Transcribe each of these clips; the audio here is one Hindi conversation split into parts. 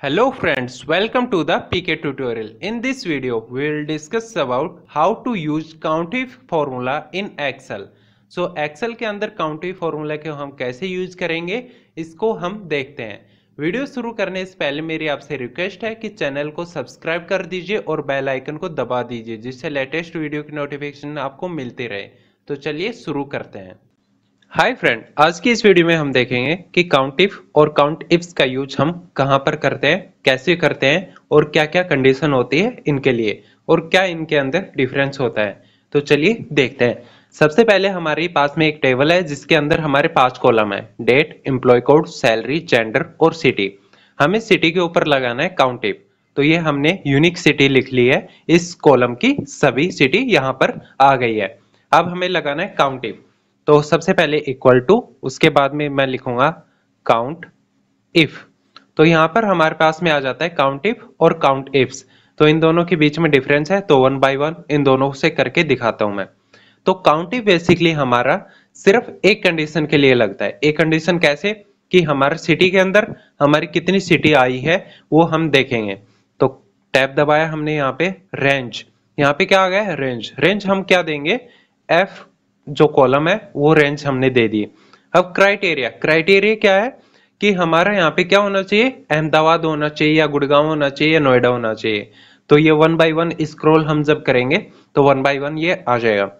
Hello friends, welcome to the PK tutorial. In this video, we will discuss about how to use countif formula in Excel. So Excel के अंदर countif formula को हम कैसे यूज़ करेंगे इसको हम देखते हैं वीडियो शुरू करने से पहले मेरी आपसे रिक्वेस्ट है कि चैनल को सब्सक्राइब कर दीजिए और बेल आइकन को दबा दीजिए जिससे लेटेस्ट वीडियो की नोटिफिकेशन आपको मिलती रहे तो चलिए शुरू करते हैं हाय फ्रेंड आज की इस वीडियो में हम देखेंगे कि काउंट इफ़ और काउंट इफ्स का यूज़ हम कहाँ पर करते हैं, कैसे करते हैं और क्या क्या कंडीशन होती है इनके लिए और क्या इनके अंदर डिफरेंस होता है। तो चलिए देखते हैं। सबसे पहले हमारे पास में एक टेबल है, जिसके अंदर हमारे पाँच कॉलम है date employ code salary gender और सिटी हमें सिटी के ऊपर लगाना है काउंट इफ़ तो ये हमने यूनिक सिटी लिख ली है, इस कॉलम की सभी सिटी यहाँ पर आ गई है। अब हमें लगाना है काउंट इफ़ तो सबसे पहले इक्वल टू उसके बाद में मैं लिखूँगा काउंट इफ़ तो यहाँ पर हमारे पास में आ जाता है काउंट इफ़ और काउंट इफ्स तो इन दोनों के बीच में डिफरेंस है तो वन बाय वन इन दोनों से करके दिखाता हूँ मैं। तो काउंट इफ़ बेसिकली हमारा सिर्फ़ एक कंडीशन के लिए लगता है। एक कंडीशन कैसे? कि हमारे सिटी के अंदर हमारी कितनी सिटी आई है, वो हम देखेंगे। तो टैब दबाया हमने यहाँ पे रेंज यहाँ पे क्या आ गया है? रेंज रेंज हम क्या देंगे? एफ़ जो कॉलम है, वो रेंज हमने दे दी। अब क्राइटेरिया क्राइटेरिया क्या है? कि हमारा यहाँ पे क्या होना चाहिए? अहमदाबाद होना चाहिए या गुड़गांव होना चाहिए या नोएडा होना चाहिए। तो ये वन बाय वन स्क्रॉल हम जब करेंगे तो वन बाय वन ये आ जाएगा।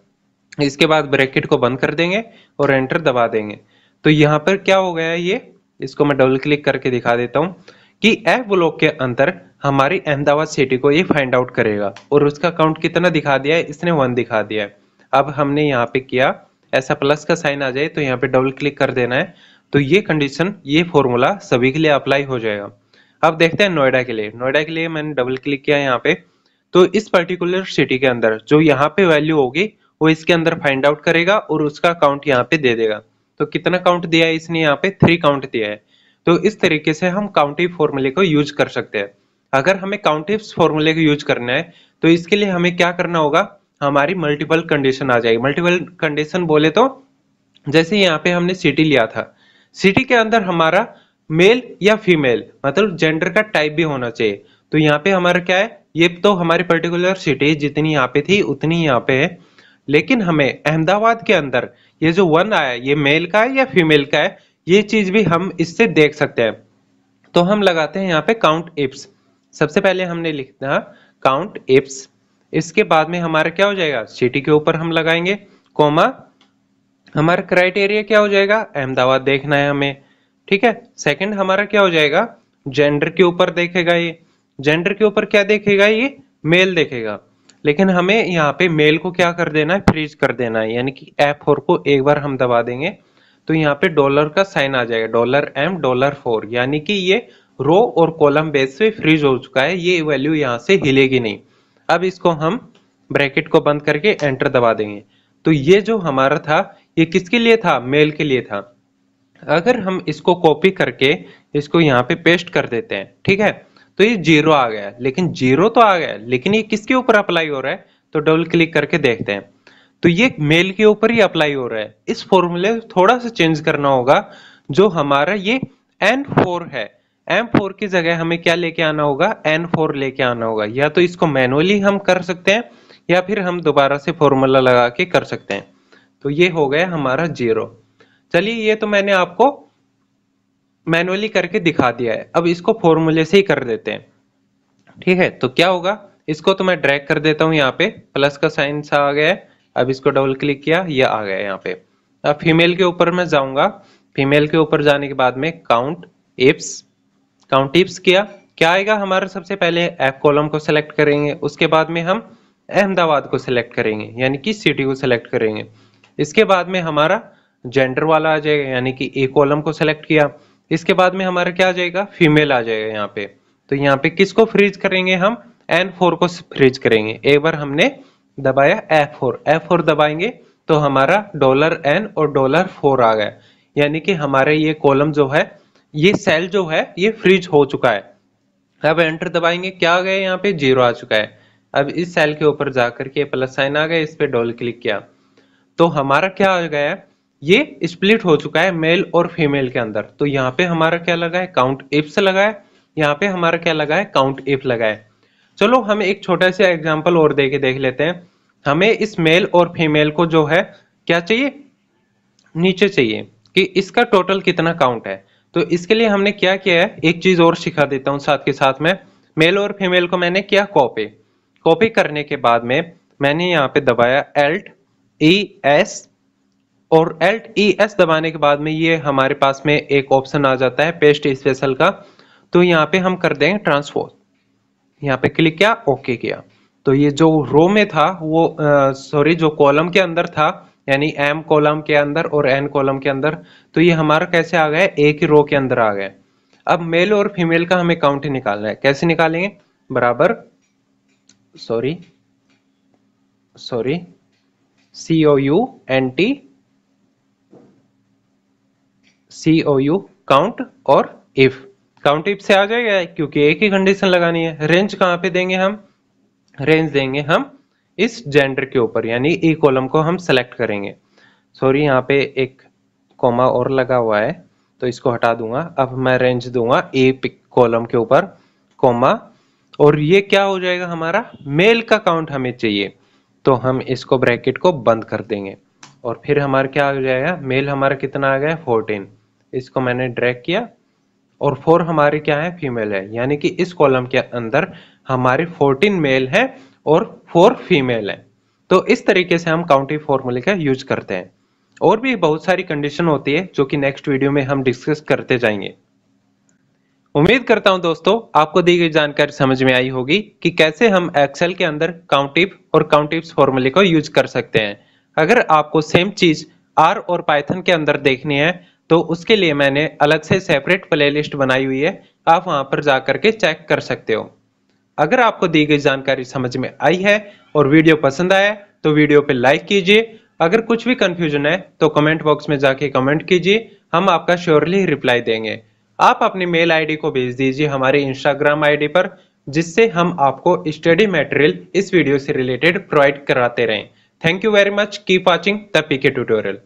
इसके बाद ब्रैकेट को बंद कर देंगे और एंटर दबा देंगे। तो यहाँ पर क्या हो गया ये? इसको मैं डबल क्लिक करके दिखा देता हूँ कि एफ़ ब्लॉक के अंदर हमारी अहमदाबाद सिटी को ये फाइंड आउट करेगा। और उसका काउंट कितना दिखा दिया है? इसने वन दिखा दिया है। अब हमने यहाँ पे किया, ऐसा प्लस का साइन आ जाए तो यहाँ पे डबल क्लिक कर देना है। तो ये कंडीशन ये फॉर्मूला सभी के लिए अप्लाई हो जाएगा। अब देखते हैं नोएडा के लिए। नोएडा के लिए मैंने डबल क्लिक किया यहाँ पे। तो इस पर्टिकुलर सिटी के अंदर, जो यहाँ पे वैल्यू होगी, वो इसके अंदर फाइंड आउट करेगा और उसका काउंट यहाँ पे दे देगा। तो कितना काउंट दिया है इसने यहाँ पे? थ्री काउंट दिया है। तो इस तरीके से हम काउंटिव फॉर्मूले को यूज़ कर सकते हैं। अगर हमें काउंटिव फॉर्मूले को यूज़ करना है तो इसके लिए हमें क्या करना होगा? हमारी मल्टीपल कंडीशन आ जाएगी। मल्टीपल कंडीशन बोले तो जैसे यहाँ पे हमने सिटी लिया था। सिटी के अंदर हमारा मेल या फीमेल मतलब जेंडर का टाइप भी होना चाहिए। तो यहाँ पे हमारा क्या है? ये तो हमारी पर्टिकुलर सिटी जितनी यहाँ पे थी, उतनी यहाँ पे है। लेकिन हमें अहमदाबाद के अंदर ये जो वन आया, ये मेल का है या फीमेल का है, ये चीज़ भी हम इससे देख सकते हैं। तो हम लगाते हैं यहाँ पे काउंट इप्स सबसे पहले हमने लिखना काउंट इप्स इसके बाद में हमारा क्या हो जाएगा? सिटी के ऊपर हम लगाएँगे कोमा हमारा क्राइटेरिया क्या हो जाएगा? अहमदाबाद देखना है हमें, ठीक है? सेकंड हमारा क्या हो जाएगा? जेंडर के ऊपर देखेगा ये। जेंडर के ऊपर क्या देखेगा ये? मेल देखेगा। लेकिन हमें यहाँ पे मेल को क्या कर देना है? फ्रीज कर देना है। यानी कि एफ़ फोर को एक बार हम दबा देंगे तो यहाँ पे डॉलर का साइन आ जाएगा। डॉलर एम डॉलर फोर यानी कि ये रो और कॉलम बेस पे फ्रीज हो चुका है। ये वैल्यू यहाँ से हिलेगी नहीं। अब इसको हम ब्रैकेट को बंद करके एंटर दबा देंगे। तो ये जो हमारा था, ये किसके लिए था? मेल के लिए था। अगर हम इसको कॉपी करके इसको यहाँ पे पेस्ट कर देते हैं, ठीक है? तो ये ज़ीरो आ गया। लेकिन ज़ीरो तो आ गया, लेकिन ये किसके ऊपर अप्लाई हो रहा है? तो डबल क्लिक करके देखते हैं। तो ये मेल के ऊपर ही अप्लाई हो रहा है। इस फॉर्मूले थोड़ा सा चेंज करना होगा, जो हमारा ये एन फोर है। एम फोर की जगह हमें क्या लेके आना होगा? एन फोर लेके आना होगा। या तो इसको मैनुअली हम कर सकते हैं, या फिर हम दोबारा से फॉर्मूला लगा के कर सकते हैं। तो ये हो गया हमारा ज़ीरो चलिए, ये तो मैंने आपको मैनुअली करके दिखा दिया है। अब इसको फॉर्मूले से ही कर देते हैं। ठीक है? तो क्या होगा? इसको तो मैं ड्रैग कर देता हूँ यहाँ पे। प्लस का साइन सा आ गया है। अब इसको डबल क्लिक किया, ये आ गया यहाँ पे। अब फीमेल के ऊपर मैं जाऊँगा। फीमेल के ऊपर जाने के बाद में काउंट इप्स काउंट टिप्स किया। क्या आएगा? हमारा सबसे पहले एफ़ कॉलम को सिलेक्ट करेंगे। उसके बाद में हम अहमदाबाद को सिलेक्ट करेंगे। यानी कि सिटी को सिलेक्ट करेंगे। इसके बाद में हमारा जेंडर वाला आ जाएगा। यानी कि ए कॉलम को सिलेक्ट किया। इसके बाद में हमारा क्या आ जाएगा? फीमेल आ जाएगा यहाँ पे। तो यहाँ पे किसको फ्रीज करेंगे हम? एन फोर को फ्रीज करेंगे। एक बार हमने दबाया एफ़ फोर एफ़ फोर दबाएँगे तो हमारा डॉलर एन और डॉलर फोर आ गया यानी कि हमारे ये कॉलम जो है ये सेल जो है, ये फ्रीज हो चुका है। अब एंटर दबाएँगे, क्या गया यहाँ पे? ज़ीरो आ चुका है। अब इस सेल के ऊपर जाकर के प्लस साइन आ गया, इस पे डबल क्लिक किया। तो हमारा क्या आ गया है? ये स्प्लिट हो चुका है मेल और फीमेल के अंदर। तो यहाँ पे हमारा क्या लगा है? काउंट इप्स लगा है। यहाँ पे हमारा क्या लगा है? काउंट इफ़ लगा है। चलो हम एक छोटा सा एग्ज़ाम्पल और दे के देख लेते हैं। हमें इस मेल और फीमेल को जो है, क्या चाहिए? नीचे चाहिए। कि इसका टोटल कितना काउंट है? तो इसके लिए हमने क्या किया है? एक चीज़ और सिखा देता हूँ साथ के साथ में। मेल और फीमेल को मैंने किया कॉपी। कॉपी करने के बाद में मैंने यहाँ पे दबाया एल्ट ई एस और एल्ट ई एस दबाने के बाद में ये हमारे पास में एक ऑप्शन आ जाता है पेस्ट स्पेशल का। तो यहाँ पे हम कर देंगे ट्रांसफोर यहाँ पे क्लिक किया ओके किया। तो ये जो रो में था, वो सॉरी जो कॉलम के अंदर था यानी एम कॉलम के अंदर और एन कॉलम के अंदर तो ये हमारा कैसे आ गया? एक ही रो के अंदर आ गया। अब मेल और फीमेल का हमें काउंट निकालना है। कैसे निकालेंगे? बराबर sorry sorry C O U N T C O U count और इफ़ काउंट इफ़ से आ जाएगा क्योंकि एक ही कंडीशन लगानी है। रेंज कहाँ पे देंगे हम? रेंज देंगे हम इस जेंडर के ऊपर, यानी ई e कॉलम को हम सेलेक्ट करेंगे। सॉरी यहाँ पे एक कोमा और लगा हुआ है तो इसको हटा दूँगा। अब मैं रेंज दूँगा ए कॉलम के ऊपर कोमा और ये क्या हो जाएगा हमारा? मेल का काउंट हमें चाहिए। तो हम इसको ब्रैकेट को बंद कर देंगे। और फिर हमारा क्या आ जाएगा? मेल हमारा कितना आ गया फोर्टीन इसको मैंने ड्रैग किया। और फोर हमारे क्या है? फीमेल है। यानी कि इस कॉलम के अंदर हमारे फोर्टीन मेल है। और फोर फीमेल है। तो इस तरीके से हम काउंटी फॉर्मूले का यूज़ करते हैं। और भी बहुत सारी कंडीशन होती है, जो कि नेक्स्ट वीडियो में हम डिस्कस करते जाएँगे। उम्मीद करता हूँ दोस्तों, आपको दी गई जानकारी समझ में आई होगी कि कैसे हम एक्सेल के अंदर काउंटिव और काउंटिव फॉर्मूले को यूज़ कर सकते हैं। अगर आपको सेम चीज़ आर और पाइथन के अंदर देखनी है तो उसके लिए मैंने अलग से सेपरेट प्लेलिस्ट बनाई हुई है। आप वहाँ पर जाकर के चेक कर सकते हो। अगर आपको दी गई जानकारी समझ में आई है और वीडियो पसंद आया तो वीडियो पे लाइक कीजिए। अगर कुछ भी कंफ्यूजन है तो कमेंट बॉक्स में जाके कमेंट कीजिए। हम आपका श्योरली रिप्लाई देंगे। आप अपनी मेल आईडी को भेज दीजिए हमारे इंस्टाग्राम आईडी पर, जिससे हम आपको स्टडी मटेरियल इस वीडियो से रिलेटेड प्रोवाइड कराते रहें। Thank you very much keep watching the PK tutorial